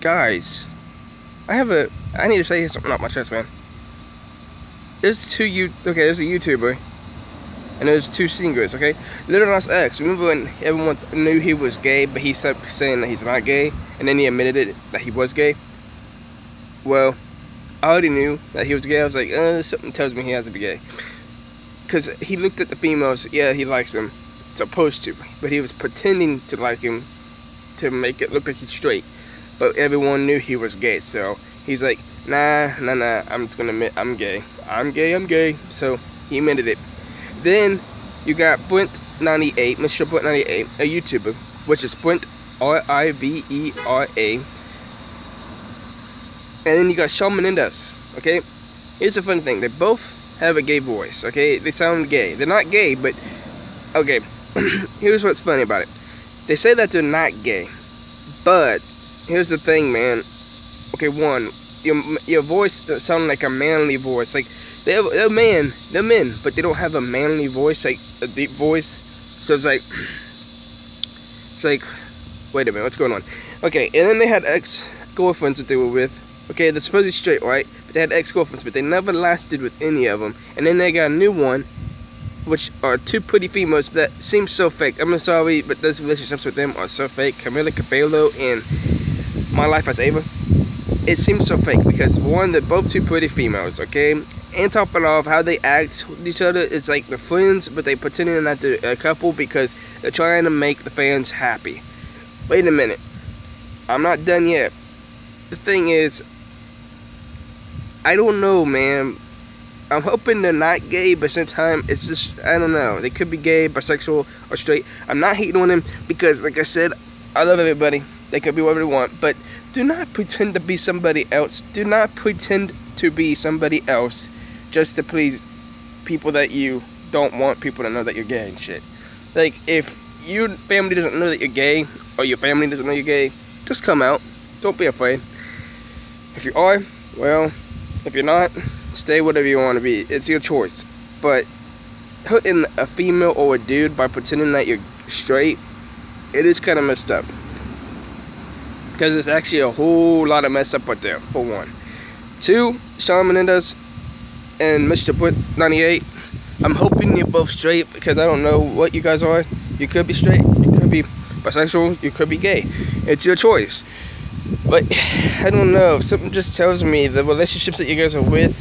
guys, I have a. I need to say something off my chest, man. There's two you. Okay, there's a YouTuber, and there's two singers. Okay, Lil Nas X. Remember when everyone knew he was gay, but he stopped saying that he's not gay, and then he admitted it that he was gay. Well, I already knew that he was gay. I was like, uh, something tells me he has to be gay. Because he looked at the females, yeah, he likes them, supposed to, but he was pretending to like him to make it look like he's straight. But everyone knew he was gay, so he's like, nah, nah, nah, I'm just gonna admit I'm gay. I'm gay, I'm gay. So he admitted it. Then you got Brent98, Mr. Brent98, a YouTuber, which is Brent R-I-V-E-R-A. And then you got Shawn Menendez, okay? Here's the fun thing, they both have a gay voice, okay? They sound gay. They're not gay, but, okay, here's what's funny about it. They say that they're not gay, but here's the thing, man. Okay, one, your your voice sounds like a manly voice. Like they're they're men, they're men, but they don't have a manly voice, like a deep voice. So it's like it's like, wait a minute, what's going on? Okay, and then they had ex girlfriends that they were with. Okay, they're supposedly straight, right? But they had ex girlfriends, but they never lasted with any of them. And then they got a new one, which are two pretty females that seem so fake. I'm sorry, but those relationships with them are so fake. Camila Cabello and My Life as Ava it seems so fake because one, they're both two pretty females, okay? And top it off, how they act with each other, it's like they're friends, but they pretending that they're a couple because they're trying to make the fans happy. Wait a minute. I'm not done yet. The thing is, I don't know, man. I'm hoping they're not gay, but sometimes it's just, I don't know. They could be gay, bisexual, or straight. I'm not hating on them because, like I said, I love everybody. They could be whatever they want, but do not pretend to be somebody else. Do not pretend to be somebody else just to please people that you don't want people to know that you're gay and shit. Like, if your family doesn't know that you're gay, or your family doesn't know you're gay, just come out. Don't be afraid. If you are, well, if you're not, stay whatever you want to be. It's your choice. But hurting a female or a dude by pretending that you're straight, it is kind of messed up. Because it's actually a whole lot of mess up right there, for one. Two, Shawn Menendez and Mr. Put 98. I'm hoping you're both straight because I don't know what you guys are. You could be straight, you could be bisexual, you could be gay. It's your choice. But I don't know. Something just tells me the relationships that you guys are with,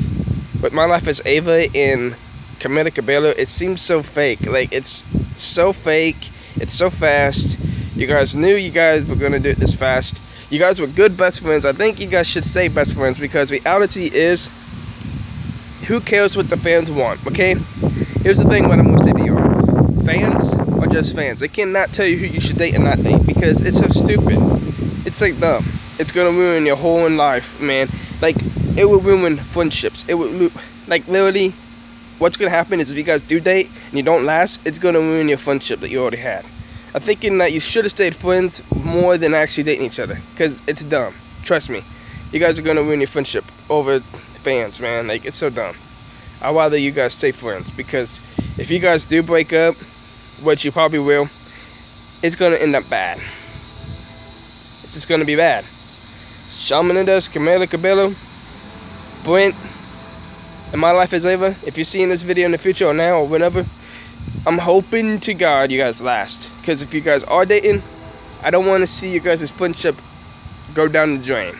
with My Life as Ava and Camila Cabello, it seems so fake. Like it's so fake. It's so fast. You guys knew you guys were gonna do it this fast. You guys were good best friends. I think you guys should stay best friends because reality is who cares what the fans want, okay? Here's the thing what I'm gonna say to you. Fans are just fans. They cannot tell you who you should date and not date because it's so stupid. It's like dumb. It's gonna ruin your whole life, man. Like it will ruin friendships. It would like literally what's gonna happen is if you guys do date and you don't last, it's gonna ruin your friendship that you already had. I'm thinking that you should have stayed friends more than actually dating each other. Because it's dumb. Trust me. You guys are going to ruin your friendship over fans, man. Like, it's so dumb. I'd rather you guys stay friends. Because if you guys do break up, which you probably will, it's going to end up bad. It's just going to be bad. Shawn Menendez, Camila Cabello, Brent, and My Life is Ava. If you're seeing this video in the future or now or whenever, I'm hoping to God you guys last. Because if you guys are dating, I don't want to see you guys' friendship go down the drain.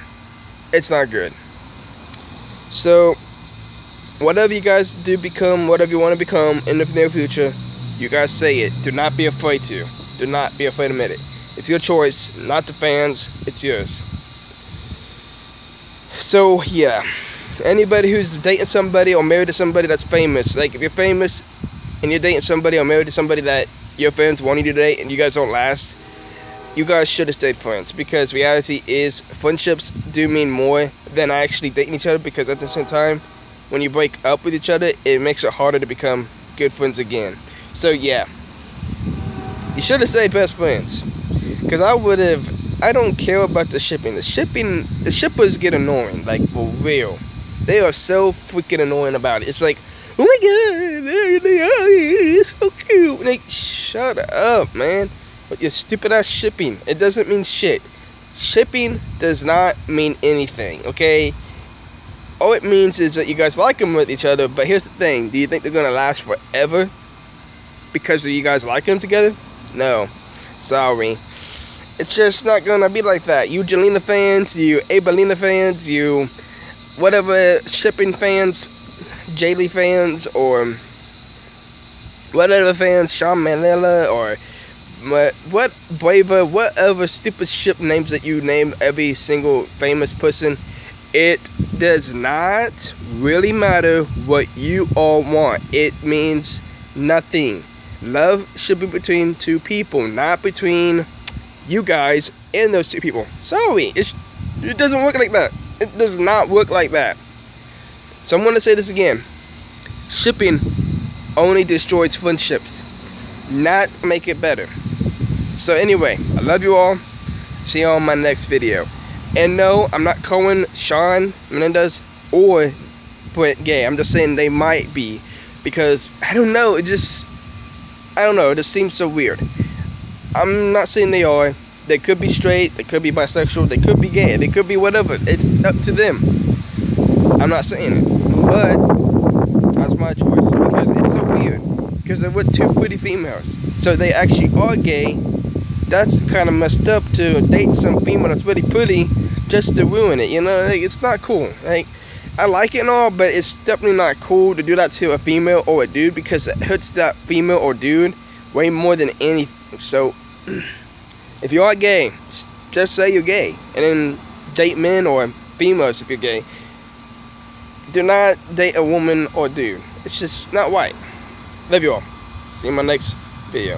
It's not good. So, whatever you guys do become, whatever you want to become in the near future, you guys say it. Do not be afraid to. Do not be afraid to admit it. It's your choice, not the fans. It's yours. So, yeah. Anybody who's dating somebody or married to somebody that's famous, like if you're famous, and you're dating somebody or married to somebody that your friends want you to date and you guys don't last, you guys should have stayed friends because reality is friendships do mean more than actually dating each other because at the same time, when you break up with each other, it makes it harder to become good friends again. So yeah, you should have stayed best friends because I would have. I don't care about the shipping. The shipping, the shippers get annoying, like for real. They are so freaking annoying about it. It's like oh my god, there they are, it's so cute. Like, shut up, man. But your stupid ass shipping, it doesn't mean shit. shipping does not mean anything, okay? All it means is that you guys like them with each other, but here's the thing. Do you think they're going to last forever? Because you guys like them together? No. Sorry. It's just not going to be like that. You Jelena fans, you Abelina fans, you whatever shipping fans, Jaylee fans, or whatever fans, Sean Manila, or what, whatever, whatever stupid ship names that you name every single famous person, it does not really matter what you all want. It means nothing. Love should be between two people, not between you guys and those two people. Sorry, it, it doesn't work like that. It does not work like that. So I'm going to say this again. Shipping only destroys friendships, not make it better. So anyway, I love you all. See you on my next video. And no, I'm not calling Shawn Menendez or Brett gay. I'm just saying they might be. Because, I don't know, it just, I don't know, it just seems so weird. I'm not saying they are. They could be straight, they could be bisexual, they could be gay, they could be whatever. It's up to them. I'm not saying it. But, that's my choice. Because it's so weird. Because they're with two pretty females. So they actually are gay. That's kind of messed up to date some female that's really pretty just to ruin it, you know? Like, it's not cool. Like, I like it and all, but it's definitely not cool to do that to a female or a dude because it hurts that female or dude way more than anything. So, if you are gay, just say you're gay. And then date men or females if you're gay. Do not date a woman or dude. It's just not white. Love you all. See you in my next video.